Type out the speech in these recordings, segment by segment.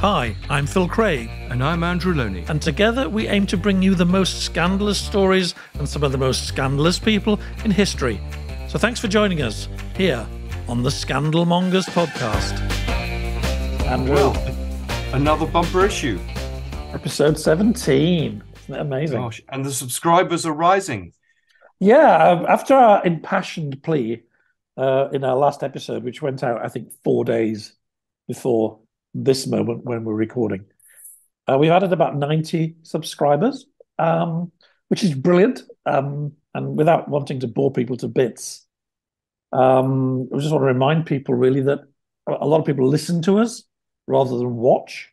Hi, I'm Phil Craig, And I'm Andrew Lownie. and together we aim to bring you the most scandalous stories and some of the most scandalous people in history. So thanks for joining us here on the Scandalmongers podcast. Andrew, Well, another bumper issue. episode 17. Isn't that amazing? Gosh, and the subscribers are rising. Yeah, um, after our impassioned plea uh, in our last episode, which went out, I think, four days before this moment when we're recording, uh, we've added about 90 subscribers, um, which is brilliant. Um, and without wanting to bore people to bits, um, I just want to remind people really that a lot of people listen to us rather than watch.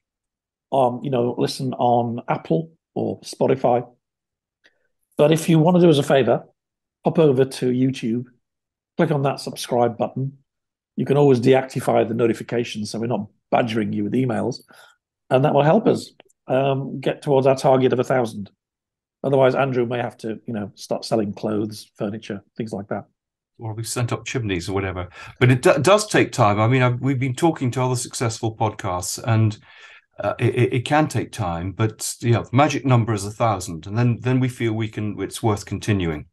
Um, you know, listen on Apple or Spotify. But if you want to do us a favor, hop over to YouTube, click on that subscribe button. You can always deactivate the notifications so we're not badgering you with emails, and that will help us um, get towards our target of a thousand. Otherwise, Andrew may have to, you know, start selling clothes, furniture, things like that. Or we sent up chimneys or whatever. But it do- does take time. I mean, I've, we've been talking to other successful podcasts, and uh, it, it- it can take time. But yeah, the magic number is a thousand, and then then we feel we can. It's worth continuing.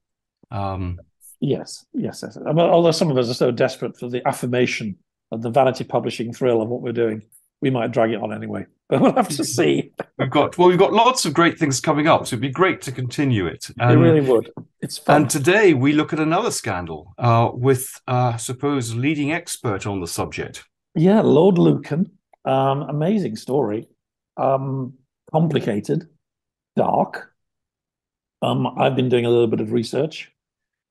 Um, Yes, yes, yes. I mean, although some of us are so desperate for the affirmation and the vanity publishing thrill of what we're doing, we might drag it on anyway. But we'll have to see. we've got well, we've got lots of great things coming up, so it'd be great to continue it. it And- really would. It's fun. And today we look at another scandal uh, with, uh, I suppose, leading expert on the subject. Yeah, Lord Lucan. Um, amazing story. Um, complicated, dark. Um, I've been doing a little bit of research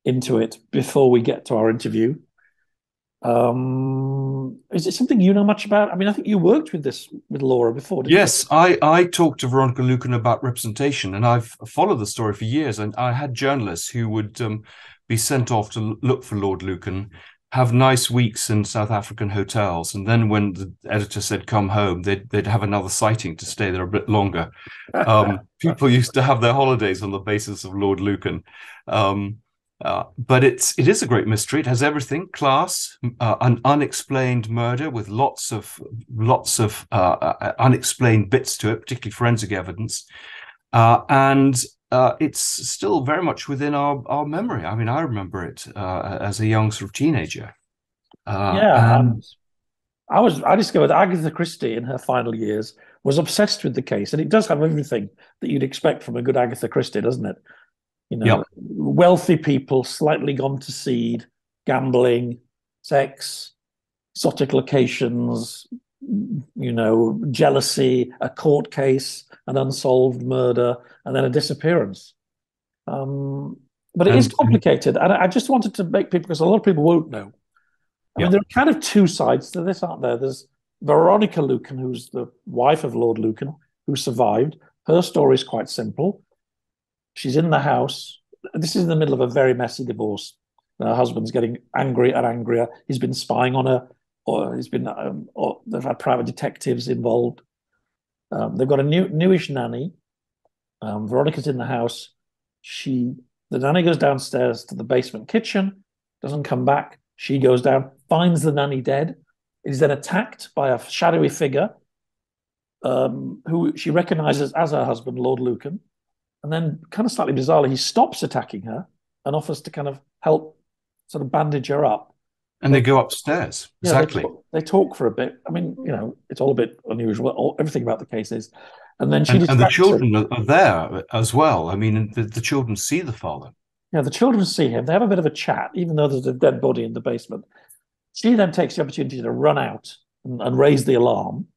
into it before we get to our interview. Um, is it something you know much about? I mean, I think you worked with this with Laura before, didn't you? Yes, I, I talked to Veronica Lucan about representation, and I've followed the story for years. And I had journalists who would um, be sent off to look for Lord Lucan, have nice weeks in South African hotels, and then when the editor said come home, they'd they'd have another sighting to stay there a bit longer. Um, people used to have their holidays on the basis of Lord Lucan. Um, uh, but it's it is a great mystery. It has everything: class, uh, an unexplained murder with lots of lots of uh, uh, unexplained bits to it, particularly forensic evidence, uh, and uh, it's still very much within our our memory. I mean, I remember it uh, as a young sort of teenager. Uh, yeah. and- I was. I discovered Agatha Christie in her final years was obsessed with the case, and it does have everything that you'd expect from a good Agatha Christie, doesn't it? You know, Yep. wealthy people, slightly gone to seed, gambling, sex, exotic locations, you know, jealousy, a court case, an unsolved murder, and then a disappearance. Um, but it is And- complicated, and I I just wanted to make people because a lot of people won't know. I Yeah. mean, there are kind of two sides to this, aren't there? There's Veronica Lucan, who's the wife of Lord Lucan, who survived. Her story is quite simple. She's in the house. This is in the middle of a very messy divorce. Her husband's getting angry and angrier. He's been spying on her, or he's been. Um, or they've had private detectives involved. Um, they've got a new newish nanny. Um, Veronica's in the house. She, the nanny goes downstairs to the basement kitchen, doesn't come back. She goes down, finds the nanny dead, is then attacked by a shadowy figure um, who she recognizes as her husband, Lord Lucan. And then, kind of slightly bizarrely, he stops attacking her and offers to kind of help sort of bandage her up. and they go upstairs. Yeah, they exactly. talk- They, talk for a bit. I mean, you know, it's all a bit unusual. All, everything about the case is. And then she And, and the children are, are there as well. I mean, the, the children see the father. Yeah, the children see him. They have a bit of a chat, even though there's a dead body in the basement. She then takes the opportunity to run out and, and raise the alarm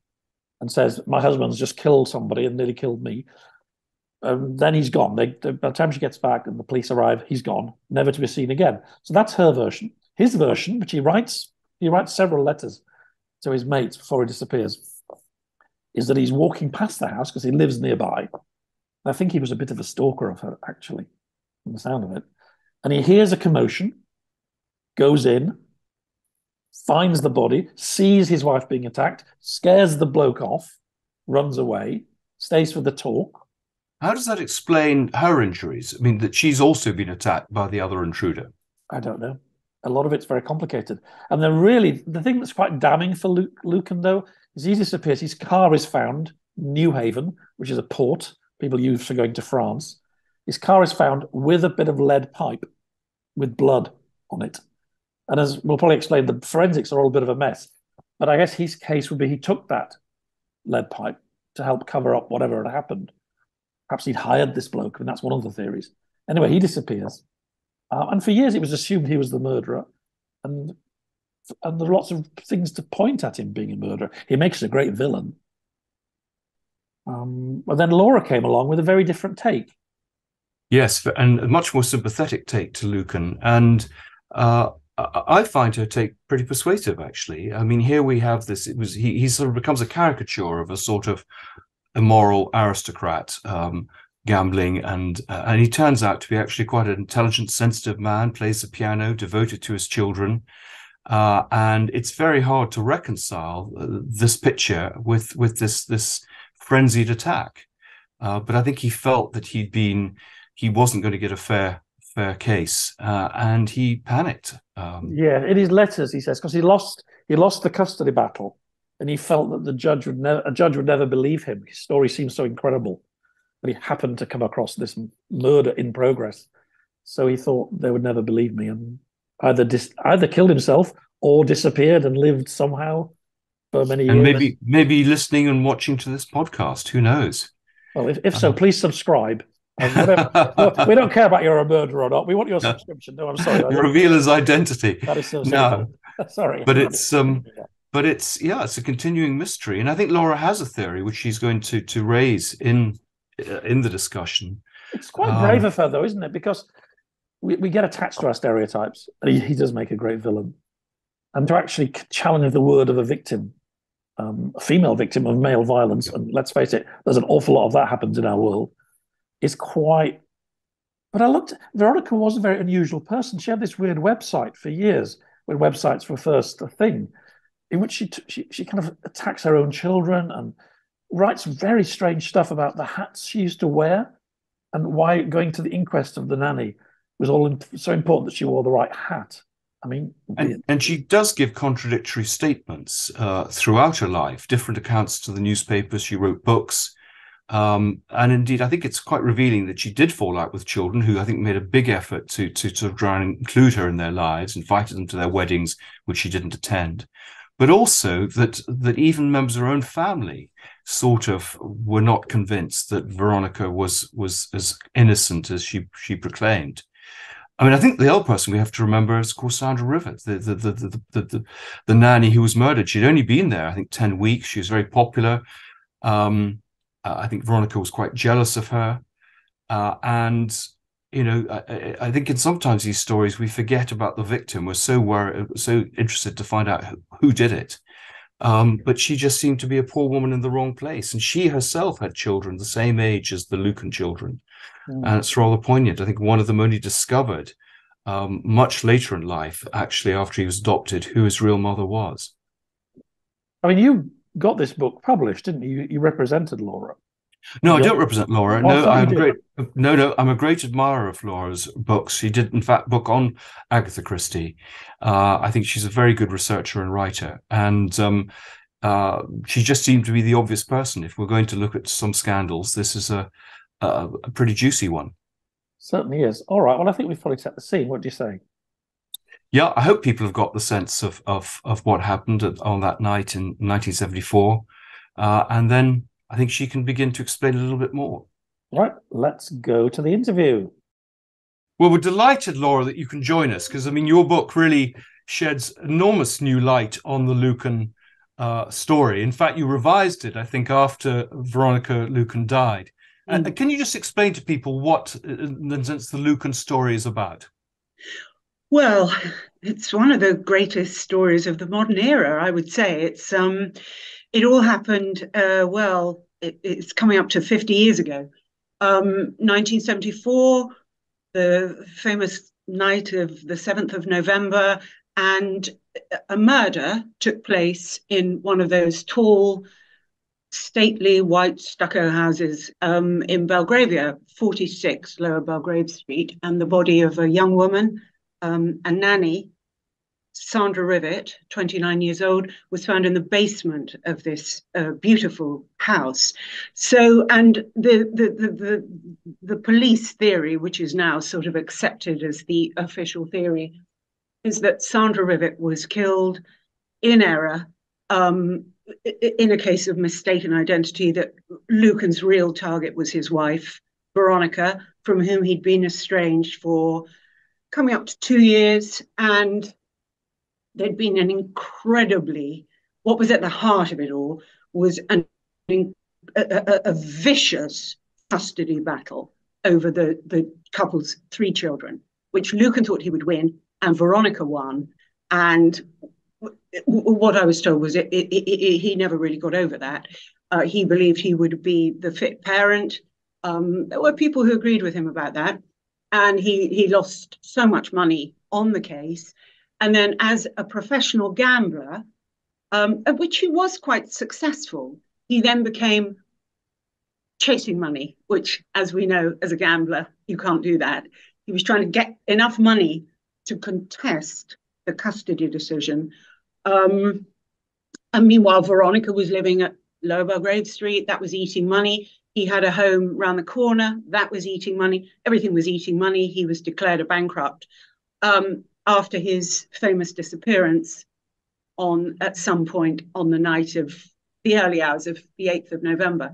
and says, My husband's just killed somebody and nearly killed me. Um, then he's gone. They, they- by the time she gets back and the police arrive, he's gone, never to be seen again. So that's her version. His version, which he writes, he writes several letters to his mates before he disappears, is that he's walking past the house because he lives nearby. I think he was a bit of a stalker of her, actually, from the sound of it. And he hears a commotion, goes in, finds the body, sees his wife being attacked, scares the bloke off, runs away, stays for the talk. How does that explain her injuries? I mean, that she's also been attacked by the other intruder. I don't know. A lot of it's very complicated. And then, really, the thing that's quite damning for Luke, Lucan, though, is he disappears, his car is found, Newhaven, which is a port people use for going to France. His car is found with a bit of lead pipe with blood on it. And as we'll probably explain, the forensics are all a bit of a mess. But I guess his case would be he took that lead pipe to help cover up whatever had happened. Perhaps he'd hired this bloke, and that's one of the theories. Anyway, he disappears. Uh, and for years, it was assumed he was the murderer. And, and there are lots of things to point at him being a murderer. He makes a great villain. Um, but then Laura came along with a very different take. Yes, and a much more sympathetic take to Lucan. And uh, I find her take pretty persuasive, actually. I mean, here we have this. It was he. He sort of becomes a caricature of a sort of immoral aristocrat, um, gambling, and uh, and he turns out to be actually quite an intelligent, sensitive man. Plays the piano, devoted to his children, uh, and it's very hard to reconcile uh, this picture with with this this frenzied attack. Uh, but I think he felt that he'd been he wasn't going to get a fair fair case, uh, and he panicked. Um, yeah, in his letters, he says because he lost he lost the custody battle, and he felt that the judge would never a judge would never believe him. His story seemed so incredible, but he happened to come across this murder in progress, so he thought they would never believe me, and either dis- either killed himself or disappeared and lived somehow for many years. And maybe maybe listening and watching to this podcast. Who knows? Well, if, if so, uh-huh. please subscribe we don't care about you're a murderer or not. We want your subscription. No, I'm sorry. Reveal his identity. That is so. No, sorry. But it's um, but it's yeah, it's a continuing mystery, and I think Laura has a theory which she's going to to raise in uh, in the discussion. It's quite um, brave of her, though, isn't it? Because we, we get attached to our stereotypes, and he, he does make a great villain. And to actually challenge the word of a victim, um, a female victim of male violence, and let's face it, there's an awful lot of that happens in our world is quite. But I looked. Veronica was a very unusual person. She had this weird website for years when websites were first a thing, in which she she she kind of attacks her own children and writes very strange stuff about the hats she used to wear and why going to the inquest of the nanny was all so important that she wore the right hat. I mean, and, and she does give contradictory statements uh, throughout her life, different accounts to the newspapers. She wrote books. Um, and indeed, I think it's quite revealing that she did fall out with children who I think made a big effort to to sort of try and include her in their lives, invited them to their weddings, which she didn't attend. But also that that even members of her own family sort of were not convinced that Veronica was was as innocent as she she proclaimed. I mean, I think the other person we have to remember is, of course, Sandra Rivett, the the the the the, the, the nanny who was murdered. She'd only been there, I think, ten weeks. She was very popular. Um, uh, I think Veronica was quite jealous of her, uh, and you know, I, I, think in sometimes these stories we forget about the victim. We're so worried, so interested to find out who, who did it. Um, but she just seemed to be a poor woman in the wrong place, and she herself had children the same age as the Lucan children, mm. and it's rather poignant. I think one of them only discovered um, much later in life, actually after he was adopted, who his real mother was. I mean, you got this book published, didn't you? You represented Laura. No, I don't represent Laura. no, I'm great. No, no, I'm a great admirer of Laura's books. She did, in fact, book on Agatha Christie. Uh, I think she's a very good researcher and writer, and um, uh, she just seemed to be the obvious person. If we're going to look at some scandals, this is a, a, a pretty juicy one. Certainly is. All right. Well, I think we've probably set the scene. What do you say? yeah, I hope people have got the sense of of of what happened at, on that night in 1974, uh, and then I think she can begin to explain a little bit more. Right, let's go to the interview. Well, we're delighted, Laura, that you can join us because I mean, your book really sheds enormous new light on the Lucan uh, story. In fact, you revised it, I think, after Veronica Lucan died. Mm. Uh, can you just explain to people what, in a sense, the Lucan story is about? Well, it's one of the greatest stories of the modern era, I would say. It's um, it all happened. Uh, well, it, it's coming up to fifty years ago, um, 1974, the famous night of the seventh of November, and a murder took place in one of those tall, stately white stucco houses um, in Belgravia, 46 Lower Belgrave Street, and the body of a young woman um, a nanny Sandra Rivett, 29 years old, was found in the basement of this uh, beautiful house. So, and the, the, the, the, the police theory, which is now sort of accepted as the official theory, is that Sandra Rivett was killed in error um, in a case of mistaken identity, that Lucan's real target was his wife, Veronica, from whom he'd been estranged for coming up to two years. And there'd been an incredibly, what was at the heart of it all was an, a, a, a vicious custody battle over the, the couple's three children, which Lucan thought he would win, and Veronica won. And what I was told was it, it, it, he never really got over that. Uh, he believed he would be the fit parent. Um, there were people who agreed with him about that, and he he lost so much money on the case. And then, as a professional gambler, um, at which he was quite successful, he then became chasing money, which, as we know, as a gambler, you can't do that. He was trying to get enough money to contest the custody decision. Um, and meanwhile, Veronica was living at Lower Belgrave Street. That was eating money. He had a home round the corner. That was eating money. Everything was eating money. He was declared a bankrupt um, after his famous disappearance on at some point on the night of the early hours of the 8th of November.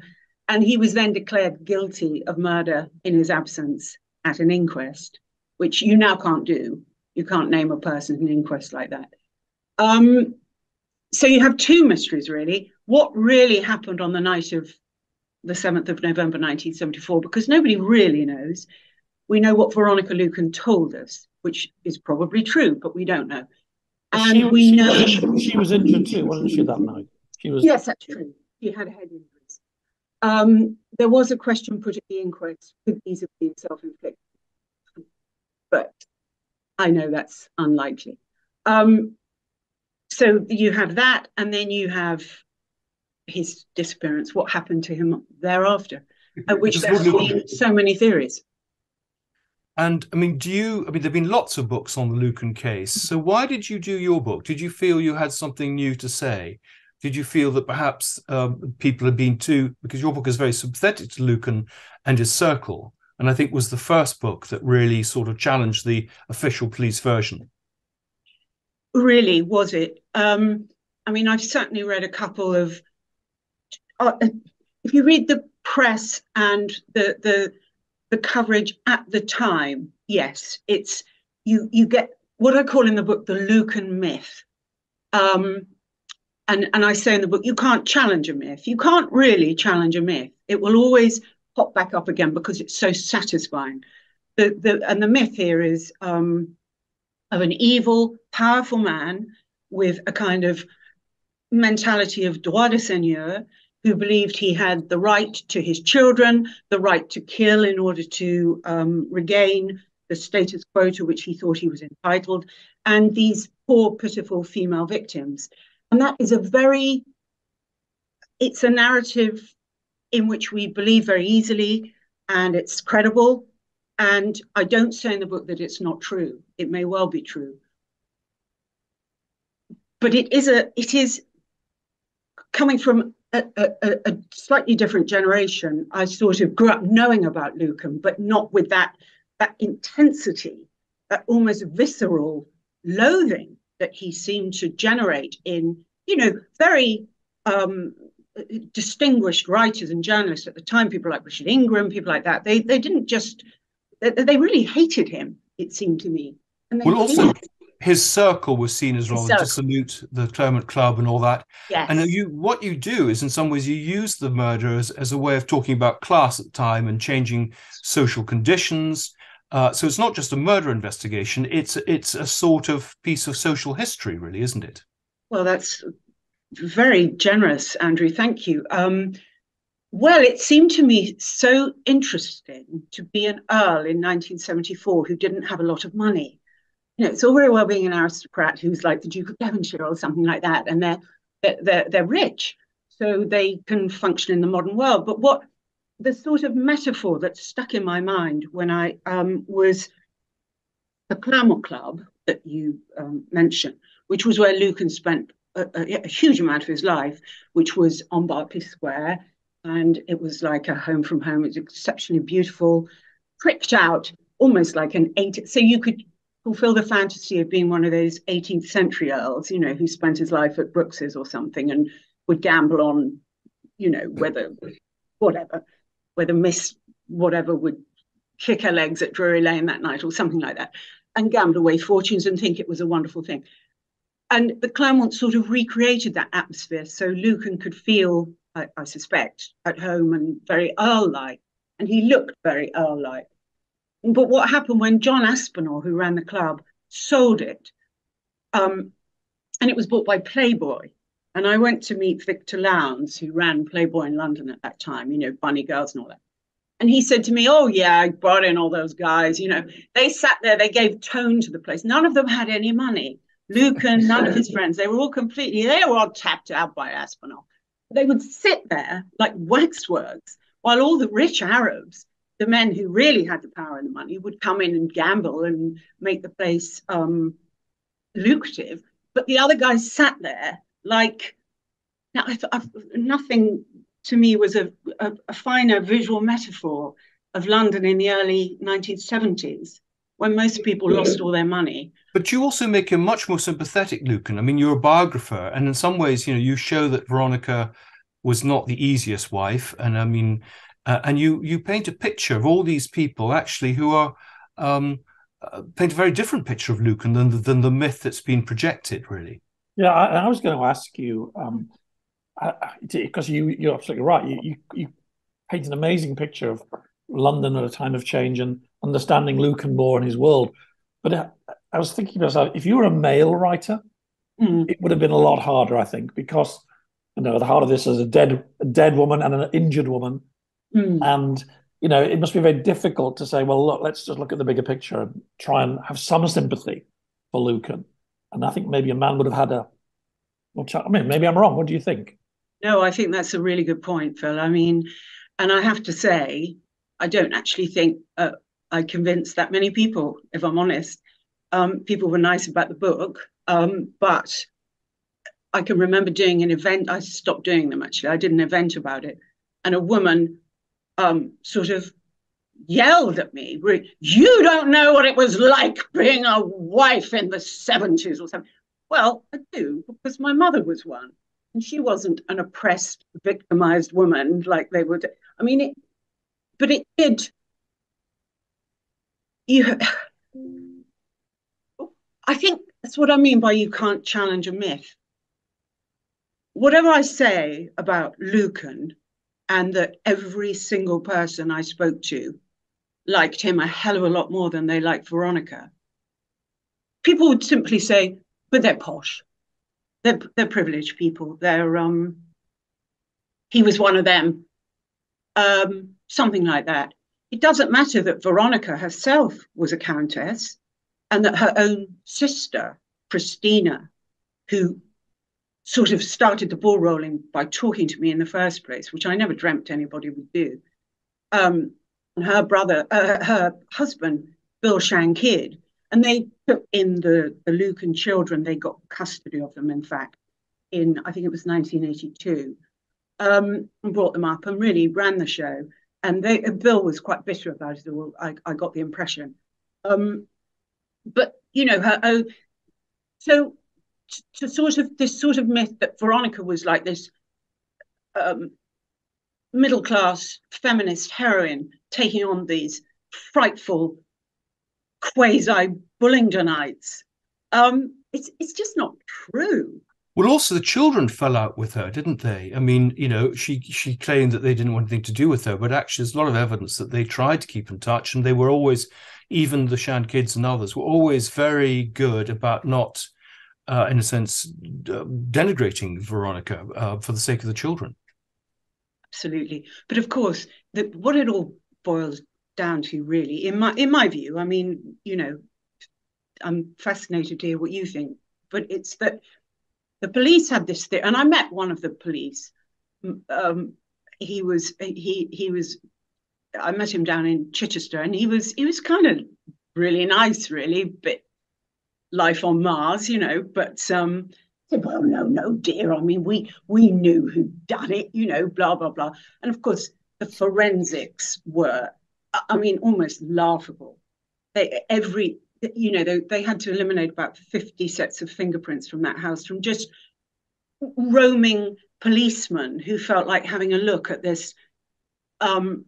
And he was then declared guilty of murder in his absence at an inquest, which you now can't do you can't name a person in an inquest like that. Um, so you have two mysteries, really. What really happened on the night of the 7th of November 1974? Because nobody really knows. We know what Veronica Lucan told us, which is probably true, but we don't know. And she, we she know she was injured too, wasn't she, that night? She was. Yes, that's true. She had a head injuries. Um, there was a question put at the inquest: could these have been self-inflicted? But I know that's unlikely. Um, so you have that, and then you have his disappearance. What happened to him thereafter? At which there's been so many theories. And I mean, do you? I mean, there've been lots of books on the Lucan case. So why did you do your book? Did you feel you had something new to say? Did you feel that perhaps um, people had been too? Because your book is very sympathetic to Lucan and his circle and I think was the first book that really sort of challenged the official police version. Really, was it? Um, I mean, I've certainly read a couple of. Uh, if you read the press and the the the coverage at the time, yes, it's you you get what I call in the book the Lucan myth. Um, and and I say in the book, you can't challenge a myth. You can't really challenge a myth. It will always pop back up again because it's so satisfying. The, the, and the myth here is um, of an evil, powerful man with a kind of mentality of droit de seigneur who believed he had the right to his children, the right to kill in order to um, regain the status quo to which he thought he was entitled, and these poor, pitiful female victims. And that is a very, it's a narrative in which we believe very easily and it's credible. And I don't say in the book that it's not true. It may well be true. But it is a it is coming from a, a, a slightly different generation. I sort of grew up knowing about Lucan, but not with that that intensity, that almost visceral loathing that he seemed to generate in, you know, very um, distinguished writers and journalists at the time, people like Richard Ingram, people like that, they they didn't just they, they really hated him. It seemed to me. well, also his circle was seen as rather salute the Clermont Club and all that. Yes. And you, what you do is, in some ways, you use the murder as, as a way of talking about class at the time and changing social conditions. Uh, so it's not just a murder investigation; it's it's a sort of piece of social history, really, isn't it? Well, that's very generous, Andrew. Thank you. Um, well, it seemed to me so interesting to be an earl in 1974 who didn't have a lot of money. You know, it's all very well being an aristocrat who's like the Duke of Devonshire or something like that, and they're they're they're rich, so they can function in the modern world. But what the sort of metaphor that stuck in my mind when I um, was the Clermont Club that you um, mentioned which was where Lucan spent a, a, a, huge amount of his life, which was on Berkeley Square. And it was like a home from home. It was exceptionally beautiful, pricked out, almost like an eight. So you could fulfill the fantasy of being one of those 18th century earls, you know, who spent his life at Brooks's or something and would gamble on, you know, whether, whatever, whether Miss whatever would kick her legs at Drury Lane that night or something like that, and gamble away fortunes and think it was a wonderful thing. And the Clermont sort of recreated that atmosphere so Lucan could feel, I, I suspect, at home and very Earl-like. And he looked very Earl-like. But what happened when John Aspinall, who ran the club, sold it, um, and it was bought by Playboy. And I went to meet Victor Lowndes, who ran Playboy in London at that time, you know, Bunny Girls and all that. And he said to me, Oh, yeah, I brought in all those guys. You know, they sat there, they gave tone to the place. None of them had any money. Lucan none of his friends, they were all completely, they were all tapped out by Aspinall. They would sit there like waxworks while all the rich Arabs, the men who really had the power and the money, would come in and gamble and make the place um, lucrative. But the other guys sat there like, now, I've, I've, nothing to me was a, a, a finer visual metaphor of London in the early 1970s when most people lost all their money. But you also make him much more sympathetic, Lucan. I mean, you're a biographer, and in some ways, you know, you show that Veronica was not the easiest wife, and I mean, uh, and you you paint a picture of all these people actually who are um, uh, paint a very different picture of Lucan than the, than the myth that's been projected, really. Yeah, I, I was going to ask you because um, you you're absolutely right. You, you you paint an amazing picture of London at a time of change and understanding Lucan more and his world. But uh, I was thinking to myself, if you were a male writer, mm. it would have been a lot harder, I think, because you know the heart of this is a dead a dead woman and an injured woman, mm. and you know it must be very difficult to say, well, look, let's just look at the bigger picture and try and have some sympathy for Lucan. And I think maybe a man would have had a. Well, I mean, maybe I'm wrong. What do you think? No, I think that's a really good point, Phil. I mean, and I have to say, I don't actually think uh, I convinced that many people, if I'm honest. Um, people were nice about the book, um, but I can remember doing an event. I stopped doing them actually. I did an event about it, and a woman um, sort of yelled at me, "You don't know what it was like being a wife in the '70s or something." Well, I do because my mother was one, and she wasn't an oppressed, victimized woman like they would. I mean, it, but it did you I think that's what I mean by you can't challenge a myth. Whatever I say about Lucan and that every single person I spoke to liked him a hell of a lot more than they liked Veronica, people would simply say, but they're posh. They're, they're privileged people. They're um he was one of them. Um, something like that. It doesn't matter that Veronica herself was a countess and that her own sister, Christina, who sort of started the ball rolling by talking to me in the first place, which I never dreamt anybody would do. Um, and her brother, uh, her husband, Bill Shand Kydd, and they took in the, the Lucan children, they got custody of them, in fact, in, I think it was 1982, um, and brought them up and really ran the show and they, Bill was quite bitter about it. Or I, I got the impression. Um, but you know, her own. So to, sort of this sort of myth that Veronica was like this um, middle class feminist heroine taking on these frightful quasi Bullingdonites. Um, it's it's just not true. Well, also the children fell out with her, didn't they? I mean, you know, she she claimed that they didn't want anything to do with her, but actually, there's a lot of evidence that they tried to keep in touch, and they were always, even the Shand Kydds and others, were always very good about not, uh, in a sense, denigrating Veronica uh, for the sake of the children. Absolutely, but of course, the, what it all boils down to, really, in my in my view, I mean, you know, I'm fascinated to hear what you think, but it's that the police had this thing, and I met one of the police. Um, he was he he was. I met him down in Chichester, and he was he was kind of really nice, really, but life on Mars, you know, but um, said, well, no, no, dear. I mean, we we knew who'd done it, you know, blah blah blah. And of course, the forensics were, I mean, almost laughable. They every you know they, they had to eliminate about 50 sets of fingerprints from that house from just roaming policemen who felt like having a look at this um,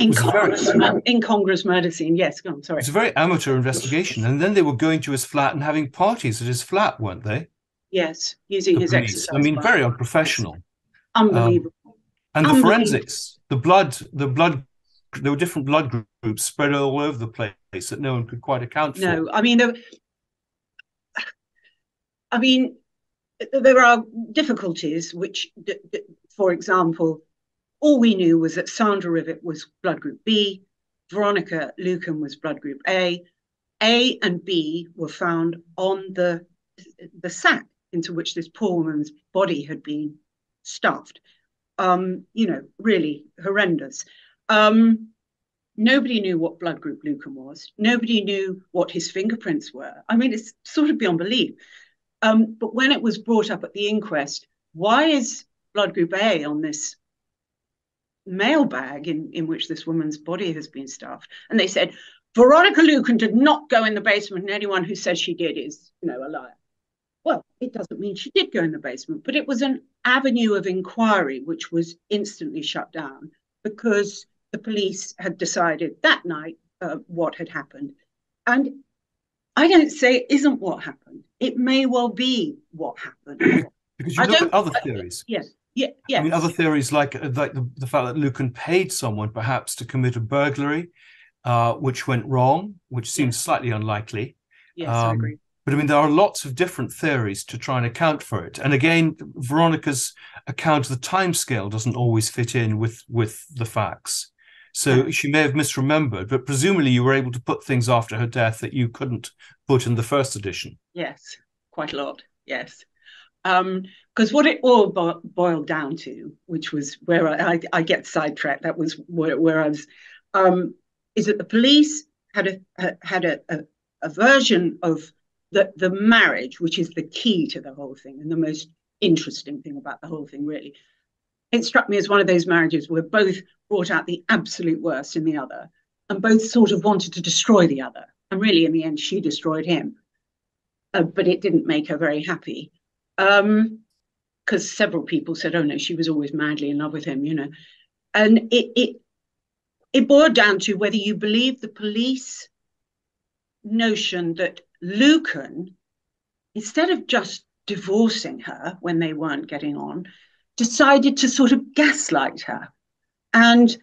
incongruous, very, incongruous murder scene. Yes, go on, sorry. It's a very amateur investigation. And then they were going to his flat and having parties at his flat, weren't they? Yes, using the his police. exercise. I mean, very unprofessional. Unbelievable. Um, and the forensics, the blood, the blood, there were different blood groups spread all over the place that no one could quite account for. No, I mean, there, I mean, there are difficulties which, for example, all we knew was that Sandra Rivett was blood group B, Veronica Lucan was blood group A. A and B were found on the the sack into which this poor woman's body had been stuffed. Um, you know, really horrendous. Um, nobody knew what blood group Lucan was. Nobody knew what his fingerprints were. I mean, it's sort of beyond belief. Um, but when it was brought up at the inquest, why is blood group A on this mail bag in, in which this woman's body has been stuffed? And they said, Veronica Lucan did not go in the basement, and anyone who says she did is, you know, a liar. Well, it doesn't mean she did go in the basement, but it was an avenue of inquiry which was instantly shut down because the police had decided that night uh, what had happened. And I don't say it isn't what happened. It may well be what happened. because you I look at other theories. Uh, yes. Yeah, yes. I mean, other theories like like the, the fact that Lucan paid someone perhaps to commit a burglary, uh, which went wrong, which seems yes. slightly unlikely. Yes, um, I agree. But I mean, there are lots of different theories to try and account for it. And again, Veronica's account of the time scale doesn't always fit in with with the facts. So she may have misremembered, but presumably you were able to put things after her death that you couldn't put in the first edition. Yes, quite a lot. Yes. Because um, what it all bo- boiled down to, which was where I, I, I get sidetracked, that was where, where I was, um, is that the police had a had a, a, a version of the, the marriage, which is the key to the whole thing and the most interesting thing about the whole thing, really. It struck me as one of those marriages where both brought out the absolute worst in the other and both sort of wanted to destroy the other. And really, in the end, she destroyed him. Uh, but it didn't make her very happy. Because um, several people said, oh no, she was always madly in love with him, you know. And it, it, it boiled down to whether you believe the police notion that Lucan, instead of just divorcing her when they weren't getting on, decided to sort of gaslight her and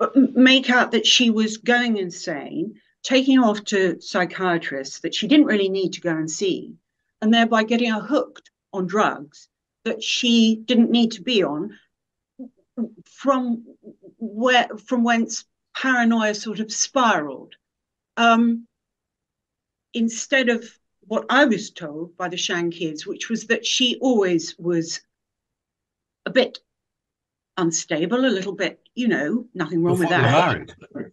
uh, make out that she was going insane, taking her off to psychiatrists that she didn't really need to go and see, and thereby getting her hooked on drugs that she didn't need to be on from where from whence paranoia sort of spiraled. Um, instead of what I was told by the Shand Kydds, which was that she always was a bit unstable, a little bit, you know, nothing wrong before with that. Married.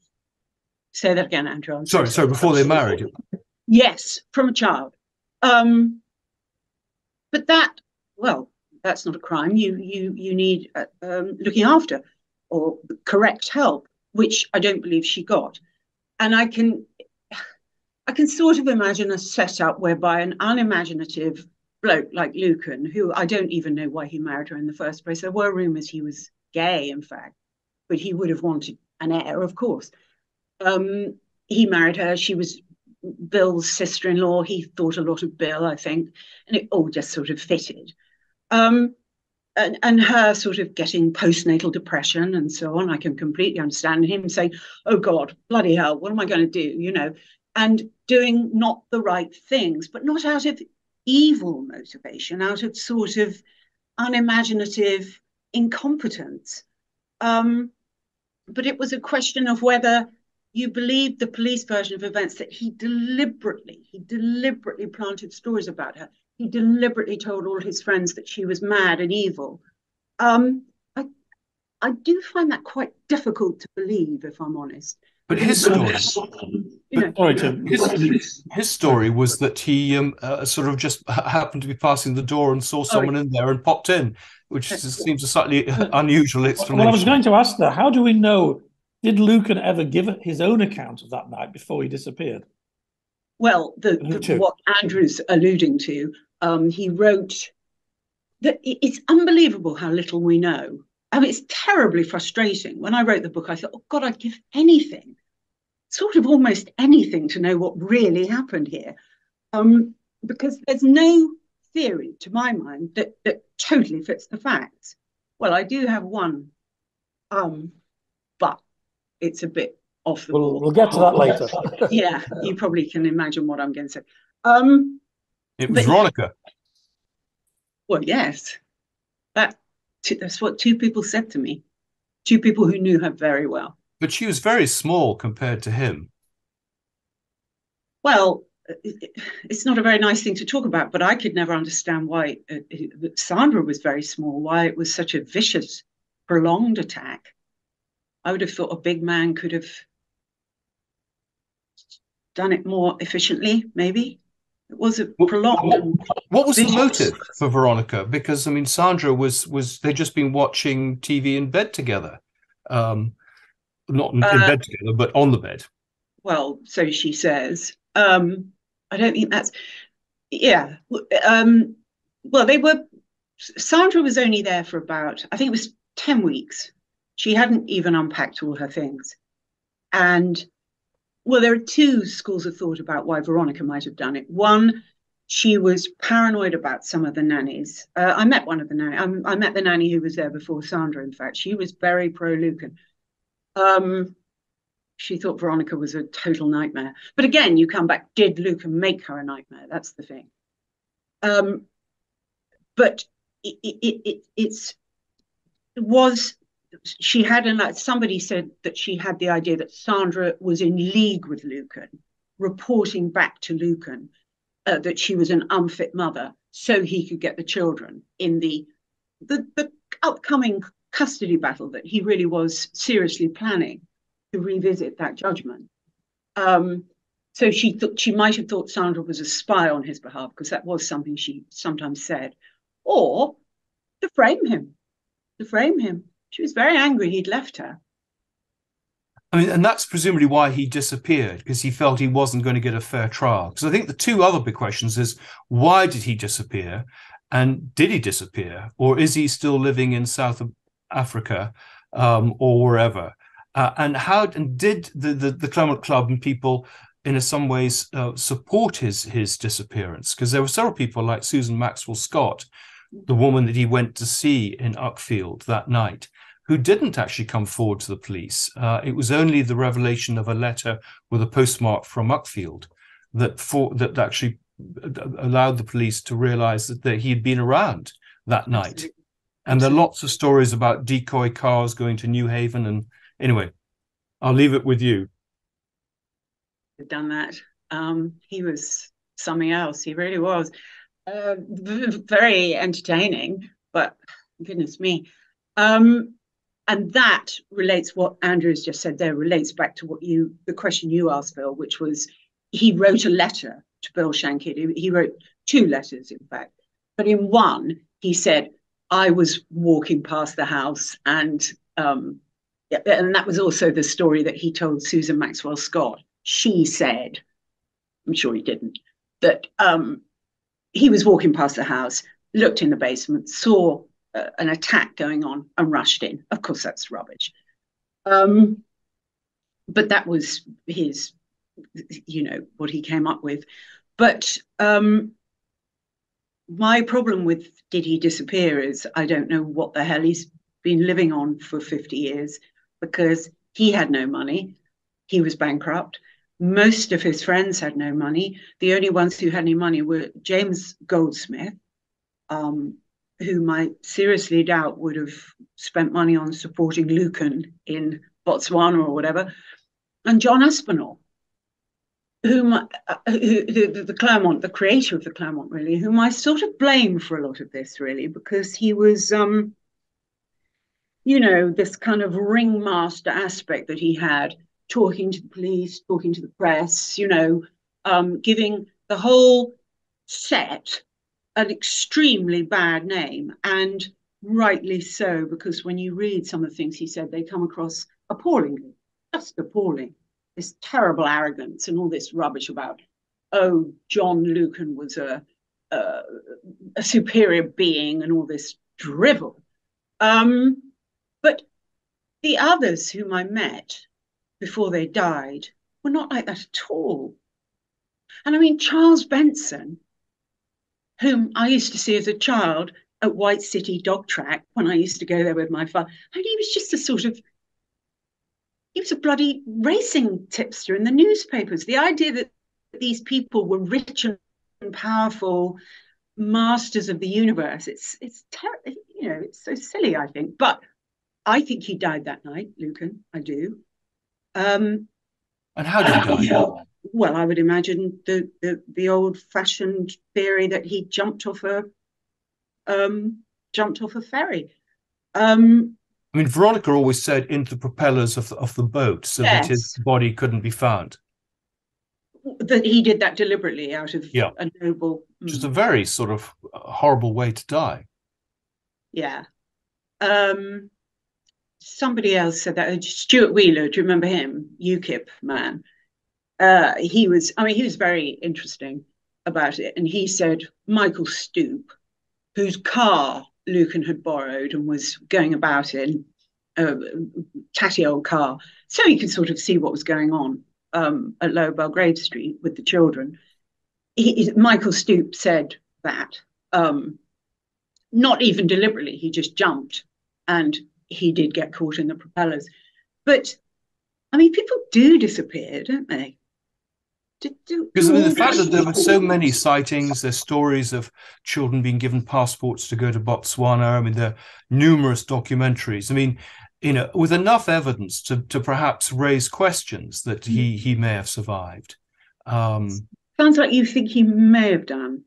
Say that again, Andrew. I'm sorry, sorry, before they married. Yes, from a child. Um, but that, well, that's not a crime. You you you need uh, um, looking after or correct help, which I don't believe she got. And I can I can sort of imagine a setup whereby an unimaginative bloke like Lucan, who I don't even know why he married her in the first place. There were rumors he was gay, in fact, but he would have wanted an heir, of course. Um, he married her. She was Bill's sister in law. He thought a lot of Bill, I think, and it all just sort of fitted. Um, and, and her sort of getting postnatal depression and so on. I can completely understand him saying, Oh God, bloody hell, what am I going to do? You know, and doing not the right things, but not out of evil motivation, out of sort of unimaginative incompetence. Um, but it was a question of whether you believe the police version of events that he deliberately, he deliberately planted stories about her. He deliberately told all his friends that she was mad and evil. Um, I, I do find that quite difficult to believe, if I'm honest. But his story, You Sorry, know, Tim. his, his story was that he um, uh, sort of just happened to be passing the door and saw someone in there and popped in, which is- seems a slightly unusual explanation. Well, I was going to ask that. How do we know? Did Lucan ever give his own account of that night before he disappeared? Well, the, the- what Andrew's alluding to, um, he wrote that it's unbelievable how little we know. I mean, it's terribly frustrating. When I wrote the book, I thought, oh God, I'd give anything, sort of almost anything to know what really happened here. Um, because there's no theory, to my mind, that, that totally fits the facts. Well, I do have one, um, it's a bit off the We'll, ball we'll get to that later. yeah, you probably can imagine what I'm going to say. Um, It was But- Veronica. well, yes, that that's what two people said to me, two people who knew her very well. But she was very small compared to him. Well, it- it- it's not a very nice thing to talk about, but I could never understand why uh, uh, Sandra was very small, why it was such a vicious, prolonged attack. I would have thought a big man could have done it more efficiently, maybe. It was a prolonged. well, and- What was the motive for Veronica? Because I mean, Sandra was was they just been watching TV in bed together, um, not in, in Uh, bed together, but on the bed. well, so she says. Um, I don't think that's, yeah. Um, well, they were, Sandra was only there for about, I think it was 10 weeks. She hadn't even unpacked all her things. And, well, there are two schools of thought about why Veronica might have done it. One, she was paranoid about some of the nannies. Uh, I met one of the nanny. I, I met the nanny who was there before Sandra. In fact, she was very pro Lucan. Um, she thought Veronica was a total nightmare. But again, you come back. Did Lucan make her a nightmare? That's the thing. Um, but it, it, it it's it was she had an somebody said that she had the idea that Sandra was in league with Lucan, reporting back to Lucan uh, that she was an unfit mother, so he could get the children in the the, the upcoming custody battle that he really was seriously planning to revisit that judgment. Um, so she thought she might have thought Sandra was a spy on his behalf because that was something she sometimes said, or to frame him, to frame him. She was very angry he'd left her. I mean, and that's presumably why he disappeared because he felt he wasn't going to get a fair trial. Because I think the two other big questions is why did he disappear, and did he disappear, or is he still living in South Africa um, or wherever? Uh, and how and did the, the the Clermont Club and people in some ways uh, support his his disappearance? Because there were several people like Susan Maxwell Scott, the woman that he went to see in Uckfield that night, who didn't actually come forward to the police. Uh, it was only the revelation of a letter with a postmark from Uckfield that for that actually allowed the police to realize that, that he had been around that night. Absolutely. And there are lots of stories about decoy cars going to Newhaven. And anyway, I'll leave it with you. done that. Um, he was something else. He really was. Uh, very entertaining, but goodness me. Um, and that relates what Andrew's just said there, relates back to what you, the question you asked, Bill, which was he wrote a letter to Bill Shand Kydd. He, he wrote two letters, in fact. But in one, he said, I was walking past the house and um, and that was also the story that he told Susan Maxwell Scott. She said, I'm sure he didn't, that um, he was walking past the house, looked in the basement, saw an attack going on, and rushed in. Of course, that's rubbish. Um, but that was his, you know, what he came up with. But um, my problem with did he disappear is I don't know what the hell he's been living on for 50 years because he had no money. He was bankrupt. Most of his friends had no money. The only ones who had any money were James Goldsmith, um, whom I seriously doubt would have spent money on supporting Lucan in Botswana or whatever, and John Aspinall, whom uh, who, the, the Clermont, the creator of the Clermont, really, whom I sort of blame for a lot of this, really, because he was, um, you know, this kind of ringmaster aspect that he had talking to the police, talking to the press, you know, um, giving the whole set an extremely bad name, and rightly so, because when you read some of the things he said, they come across appallingly, just appalling. This terrible arrogance and all this rubbish about, oh, John Lucan was a, a, a superior being and all this drivel. Um, but the others whom I met before they died were not like that at all. And I mean, Charles Benson, whom I used to see as a child at White City Dog Track when I used to go there with my father, and he was just a sort of he was a bloody racing tipster in the newspapers. The idea that these people were rich and powerful masters of the universe, it's it's terrible, you know, it's so silly, I think. But I think he died that night, Lucan. I do. Um, and how did he die? Well, I would imagine the the, the old fashioned theory that he jumped off a um, jumped off a ferry. Um, I mean, Veronica always said into the propellers of the, of the boat so yes. that his body couldn't be found. That he did that deliberately out of yeah. a noble. Just a very sort of horrible way to die. Yeah. Um, somebody else said that. Stuart Wheeler, do you remember him? UKIP man. Uh, he was, I mean, he was very interesting about it. And he said Michael Stoop, whose car Lucan had borrowed and was going about in, a tatty old car, so he could sort of see what was going on um, at Lower Belgrave Street with the children. He, Michael Stoop said that, um, not even deliberately, he just jumped and he did get caught in the propellers. But I mean, people do disappear, don't they? Because I mean, the fact that there were so many sightings, there's stories of children being given passports to go to Botswana. I mean, there are numerous documentaries. I mean, you know, with enough evidence to to perhaps raise questions that he he may have survived. Um, Sounds like you think he may have done.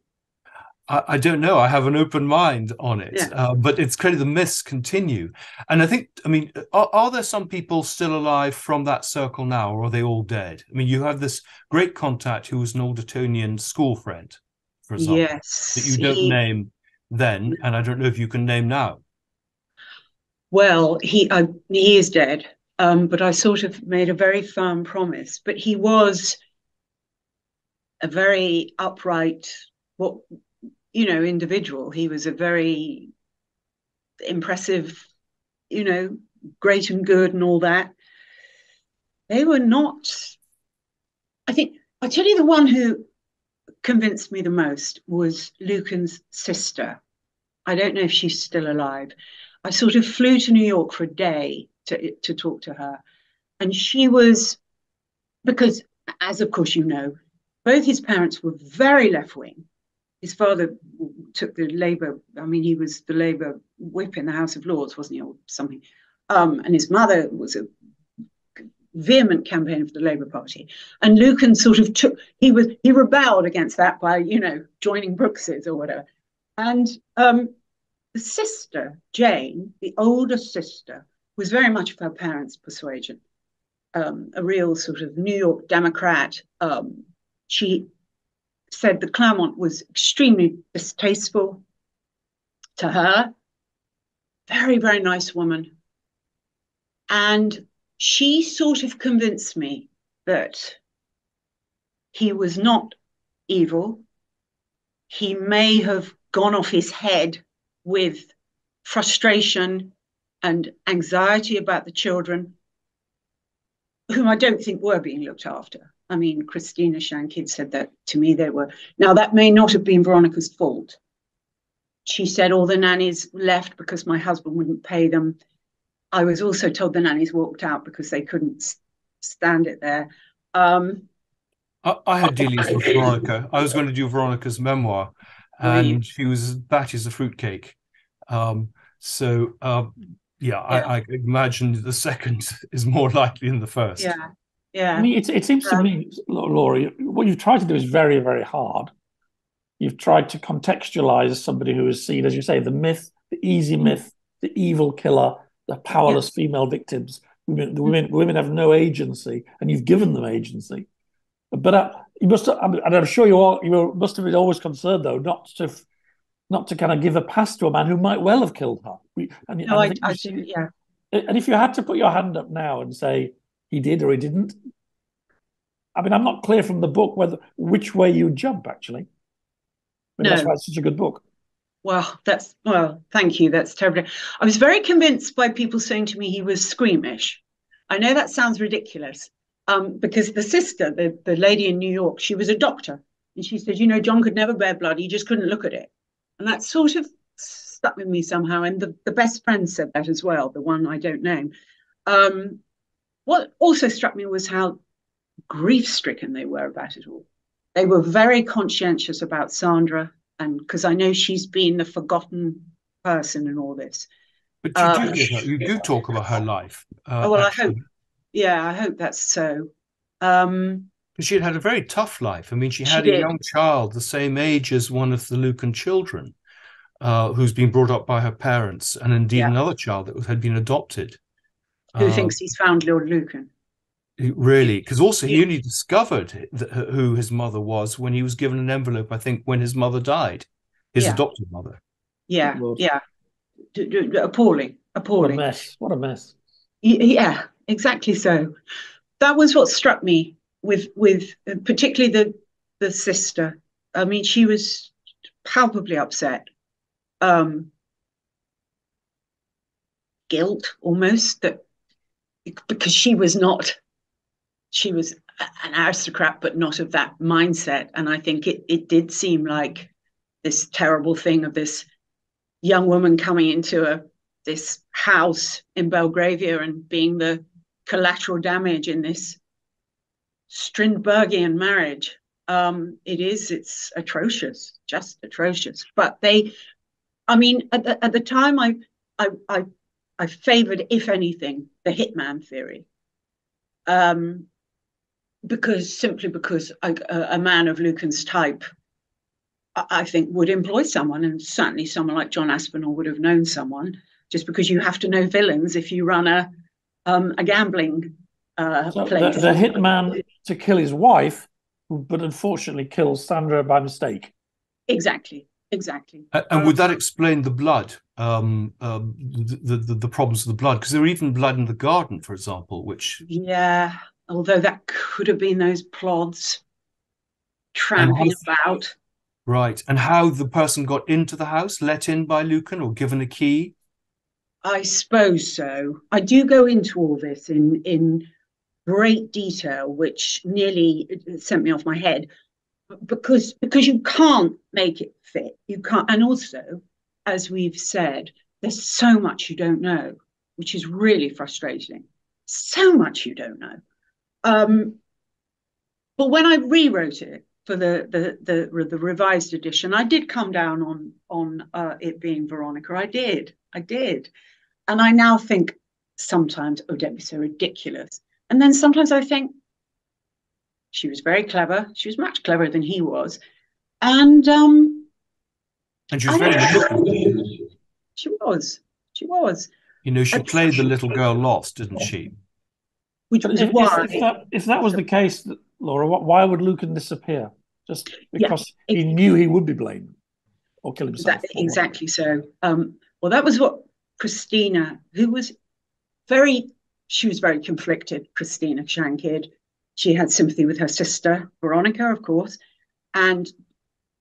I, I, don't know. I have an open mind on it, yeah. uh, but it's of the myths continue. And I think, I mean, are, are, there some people still alive from that circle now, or are they all dead? I mean, you have this great contact who was an old Etonian school friend, for example, yes, that you don't he... name then, and I don't know if you can name now. Well, he uh, he is dead, um, but I sort of made a very firm promise. But he was a very upright, what you know, individual. He was a very impressive, you know, great and good and all that. They were not, I think, I'll tell you the one who convinced me the most was Lucan's sister. I don't know if she's still alive. I sort of flew to New York for a day to, to talk to her. And she was, because, as of course you know, both his parents were very left wing his father took the Labour, I mean, he was the Labour whip in the House of Lords, wasn't he, or something? Um, and his mother was a vehement campaigner for the Labour Party. And Lucan sort of took, he was, he rebelled against that by, you know, joining Brooks's or whatever. And um, the sister, Jane, the older sister, was very much of her parents' persuasion. Um, a real sort of New York Democrat. Um, she said that Clermont was extremely distasteful to her. Very, very nice woman. And she sort of convinced me that he was not evil. He may have gone off his head with frustration and anxiety about the children, whom I don't think were being looked after. I mean, Christina Shand Kydd said that to me. They were now that may not have been Veronica's fault. She said all the nannies left because my husband wouldn't pay them. I was also told the nannies walked out because they couldn't stand it there. Um, I, I, had dealings with Veronica. I was going to do Veronica's memoir, and she was batches a fruitcake. Um, so um, yeah, yeah. I, I imagine the second is more likely than the first. Yeah, yeah. I mean, it, it seems to me, Laura, what you've tried to do is very, very hard. You've tried to contextualize somebody who is seen, as you say, the myth, the easy myth, the evil killer, the powerless female victims, Women, the women, women have no agency, and you've given them agency. But uh, you must, and I'm sure you are, you must have been always concerned though, not to, not to kind of give a pass to a man who might well have killed her. And, no, and I, I, think, yeah. And if you had to put your hand up now and say he did or he didn't, I mean, I'm not clear from the book whether which way you jump. Actually, I mean, no. that's why it's such a good book. Well, that's well, thank you. That's terrible. I was very convinced by people saying to me he was squeamish. I know that sounds ridiculous, um, because the sister, the, the lady in New York, she was a doctor, and she said, you know, John could never bear blood. He just couldn't look at it, and that sort of stuck with me somehow. And the, the best friend said that as well, the one I don't name. Um, what also struck me was how grief stricken they were about it all. They were very conscientious about Sandra, and because I know she's been the forgotten person in all this. But you uh, do, her, you do talk about her life. Uh, oh, well, actually. I hope. Yeah, I hope that's so. Um, she had had a very tough life. I mean, she had she a young child the same age as one of the Lucan children, uh, who's been brought up by her parents, and indeed yeah. another child that had been adopted. Who um, thinks he's found Lord Lucan? Really, because also he only discovered who his mother was when he was given an envelope. I think when his mother died, his yeah. adopted mother. Yeah, yeah, appalling, appalling. What a mess! What a mess. Yeah, exactly. So that was what struck me with with uh, particularly the the sister. I mean, she was palpably upset. Um, guilt almost that because she was not she was an aristocrat, but not of that mindset. And I think it it did seem like this terrible thing of this young woman coming into a this house in Belgravia and being the collateral damage in this Strindbergian marriage. Um, it is, it's atrocious, just atrocious. But they, I mean, at the, at the time, I, I, I, I favored, if anything, the hitman theory. Um, because simply because a, a man of Lucan's type, I think, would employ someone, and certainly someone like John Aspinall would have known someone. Just because you have to know villains if you run a um, a gambling uh, so place. The, the hitman to kill his wife, but unfortunately kills Sandra by mistake. Exactly. Exactly. Uh, and would that explain the blood, um, um, the, the the problems of the blood? Because there were even blood in the garden, for example, which yeah, although that could have been those plods tramping about. Right. And how the person got into the house, let in by Lucan or given a key? I suppose so. I do go into all this in in great detail, which nearly sent me off my head because because you can't make it fit. You can't, and also, as we've said, there's so much you don't know, which is really frustrating. So much you don't know. Um, but when I rewrote it for the, the the the revised edition, I did come down on on uh, it being Veronica. I did, I did, and I now think sometimes, oh, don't be so ridiculous. And then sometimes I think she was very clever. She was much cleverer than he was, and um, and she was very good. She was. She was. You know, she played the little girl lost, didn't she? Which is if, why. If, if, that, if that was the case, Laura, why would Lucan disappear? Just because yeah, he knew he would be blamed or kill himself? That, exactly so. Um, well, that was what Christina, who was very, she was very conflicted, Christina Shand Kydd. She had sympathy with her sister, Veronica, of course. And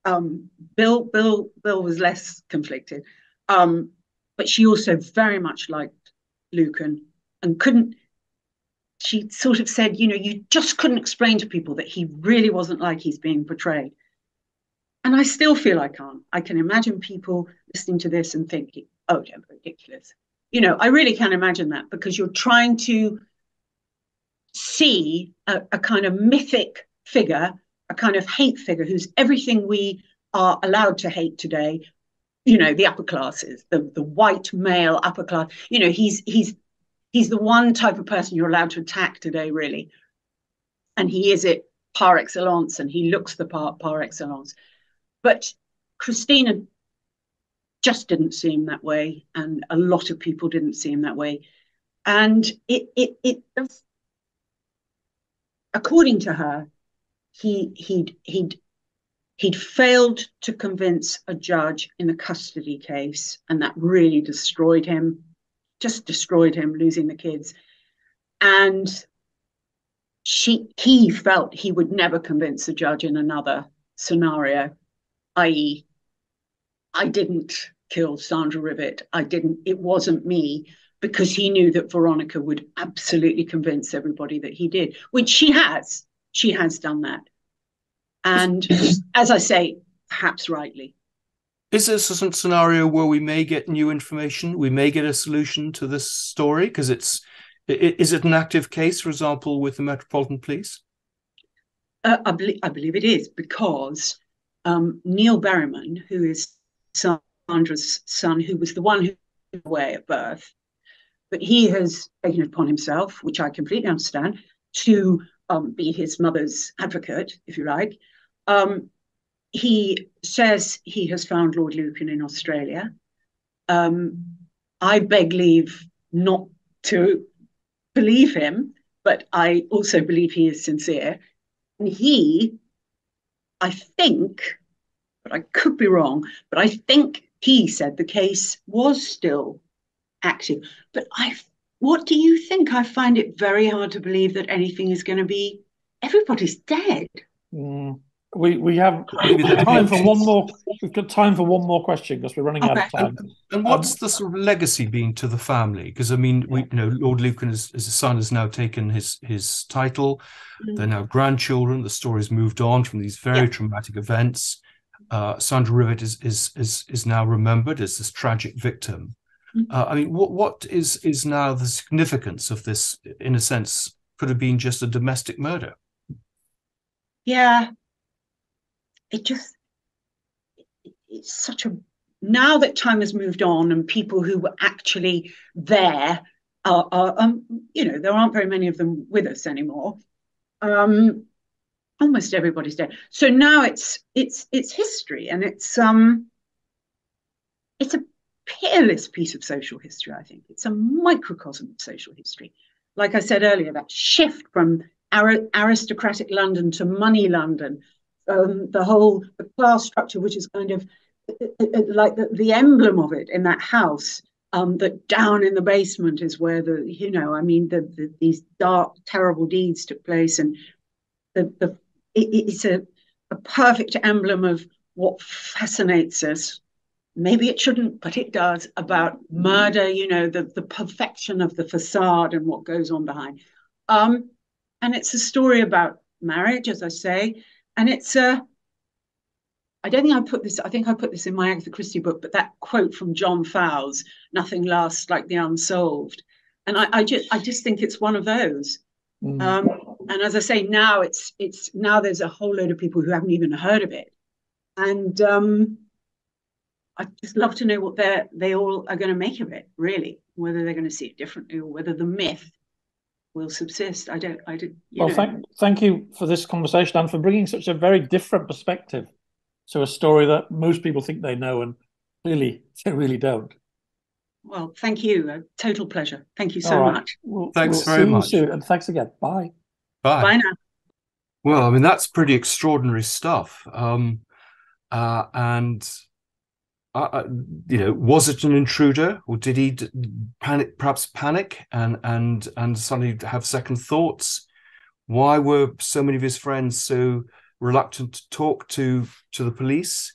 um, Bill, Bill, Bill was less conflicted. Um, but she also very much liked Lucan and couldn't she sort of said, you know, you just couldn't explain to people that he really wasn't like he's being portrayed. And I still feel I can't. I can imagine people listening to this and thinking, oh, don't ridiculous. You know, I really can't imagine that because you're trying to see a, a kind of mythic figure, a kind of hate figure who's everything we are allowed to hate today. You know, the upper classes, the, the white male upper class. You know, he's he's he's the one type of person you're allowed to attack today, really. And he is it par excellence, and he looks the part par excellence. But Christina just didn't seem that way, and a lot of people didn't seem that way. and it it it according to her, he he'd he'd he'd failed to convince a judge in a custody case, and that really destroyed him, just destroyed him, losing the kids. And she he felt he would never convince a judge in another scenario, i.e., I didn't kill Sandra Rivett. I didn't, it wasn't me because he knew that Veronica would absolutely convince everybody that he did, which she has. She has done that. And as I say, perhaps rightly. Is this a scenario where we may get new information? We may get a solution to this story because it's is it an active case, for example, with the Metropolitan Police? Uh, I, believe, I believe it is because um, Neil Berryman, who is Sandra's son, who was the one who was away at birth, but he has taken it upon himself, which I completely understand, to um, be his mother's advocate, if you like. Um, he says he has found Lord Lucan in Australia. Um, I beg leave not to believe him, but I also believe he is sincere. And he, I think, but I could be wrong, but I think he said the case was still active. But I, what do you think? I find it very hard to believe that anything is going to be. Everybody's dead. Mm, we we have time for one more. We've got time for one more question because we're running okay. out of time. And, and what's um, the sort of legacy been to the family? Because I mean, we you know Lord Lucan, as his son, has now taken his his title. Mm. They're now grandchildren. The story's moved on from these very yeah. traumatic events. Uh, Sandra Rivett is is is is now remembered as this tragic victim. Uh, I mean, what what is is now the significance of this? In a sense, could have been just a domestic murder. Yeah, it just it's such a now that time has moved on and people who were actually there are, are um, you know there aren't very many of them with us anymore um almost everybody's dead so now it's it's it's history and it's um it's a peerless piece of social history, I think. It's a microcosm of social history. Like I said earlier, that shift from aristocratic London to money London, um, the whole the class structure, which is kind of uh, uh, uh, like the, the emblem of it in that house, um, that down in the basement is where the, you know, I mean, the, the these dark, terrible deeds took place. And the, the it, it's a, a perfect emblem of what fascinates us maybe it shouldn't, but it does, about murder, you know, the, the perfection of the facade and what goes on behind. Um, and it's a story about marriage, as I say, and it's a I don't think I put this, I think I put this in my Agatha Christie book, but that quote from John Fowles, nothing lasts like the unsolved. And I, I just I just think it's one of those. Mm. Um, and as I say, now it's it's now there's a whole load of people who haven't even heard of it. And um, I'd just love to know what they they all are going to make of it, really, whether they're going to see it differently or whether the myth will subsist. I don't. I don't. well, know. thank thank you for this conversation and for bringing such a very different perspective to a story that most people think they know and really they really don't. Well, thank you. A total pleasure. Thank you so right. much. We'll, thanks we'll very much. and thanks again. Bye. Bye. Bye now. Well, I mean that's pretty extraordinary stuff. Um, uh, and uh, you know, was it an intruder, or did he d- panic, perhaps panic, and and and suddenly have second thoughts? Why were so many of his friends so reluctant to talk to to the police?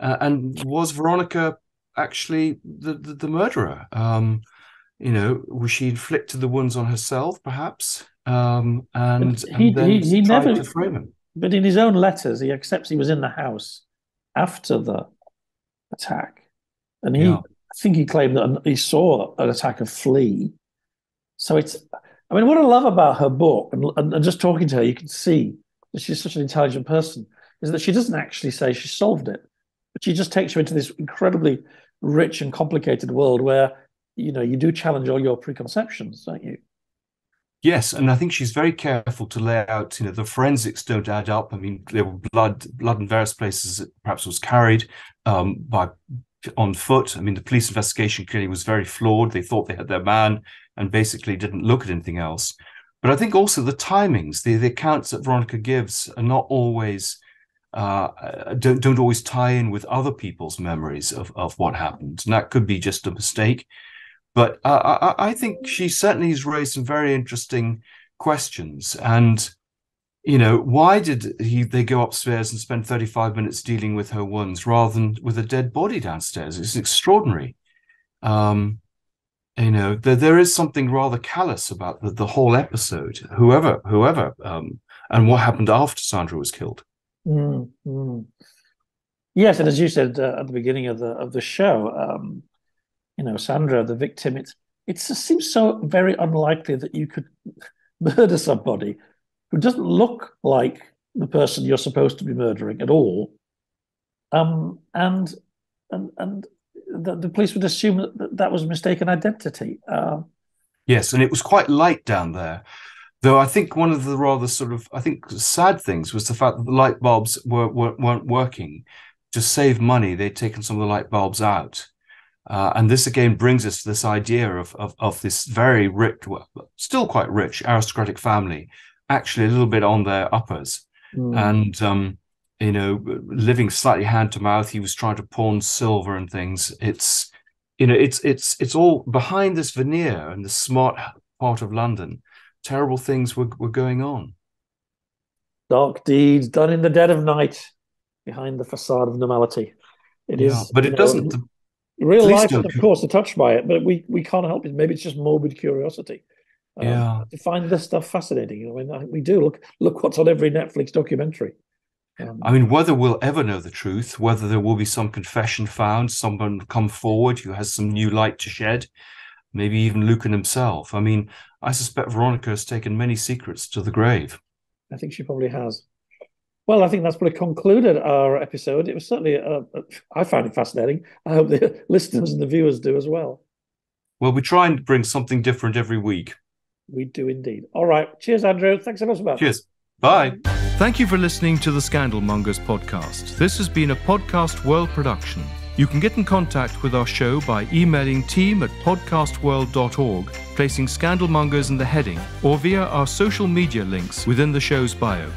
Uh, and was Veronica actually the the, the murderer? Um, you know, was she inflicted the wounds on herself, perhaps? Um, and, he, and he, he never to frame him. But in his own letters, he accepts he was in the house after the attack. And he, yeah. I think he claimed that he saw an attack of flea. So it's, I mean, what I love about her book, and, and, and just talking to her, you can see that she's such an intelligent person, is that she doesn't actually say she solved it, but she just takes you into this incredibly rich and complicated world where, you know, you do challenge all your preconceptions, don't you? Yes, and I think she's very careful to lay out. You know, the forensics don't add up. I mean, there were blood, blood in various places that perhaps was carried um, by on foot. I mean, the police investigation clearly was very flawed. They thought they had their man and basically didn't look at anything else. But I think also the timings, the, the accounts that Veronica gives are not always uh, don't don't always tie in with other people's memories of, of what happened. And that could be just a mistake. But uh, I, I think she certainly has raised some very interesting questions. And you know, why did he they go upstairs and spend 35 minutes dealing with her wounds rather than with a dead body downstairs? It's extraordinary. Um, you know, there, there is something rather callous about the, the whole episode, whoever, whoever, um, and what happened after Sandra was killed. Mm, Yes, and as you said uh, at the beginning of the of the show, um, you know, Sandra, the victim, it it seems so very unlikely that you could murder somebody who doesn't look like the person you're supposed to be murdering at all. Um, and and and the, the police would assume that that was a mistaken identity. Uh, yes, and it was quite light down there. Though I think one of the rather sort of I think sad things was the fact that the light bulbs were, were weren't working. To save money, they'd taken some of the light bulbs out. Uh, and this again brings us to this idea of, of, of this very rich, well, still quite rich aristocratic family actually a little bit on their uppers. Mm. And, um, you know, living slightly hand to mouth, he was trying to pawn silver and things. It's, you know, it's it's it's all behind this veneer and the smart part of London. Terrible things were were going on. Dark deeds done in the dead of night, behind the facade of normality. It yeah, is, but it doesn't. know, real life, of course, are touched by it, but we we can't help it. Maybe it's just morbid curiosity. Um, yeah, to find this stuff fascinating. You know, I mean, we do look look what's on every Netflix documentary. Um, I mean, whether we'll ever know the truth, whether there will be some confession found, someone come forward who has some new light to shed, maybe even Lucan himself. I mean, I suspect Veronica has taken many secrets to the grave. I think she probably has. Well, I think that's probably concluded our episode. It was certainly—I uh, uh, found it fascinating. I hope the listeners and the viewers do as well. Well, we try and bring something different every week. We do indeed. All right. Cheers, Andrew. Thanks so much. Cheers. Bye. Thank you for listening to the Scandalmongers podcast. This has been a Podcast World production. You can get in contact with our show by emailing team at podcastworld.org, placing Scandalmongers in the heading, or via our social media links within the show's bio.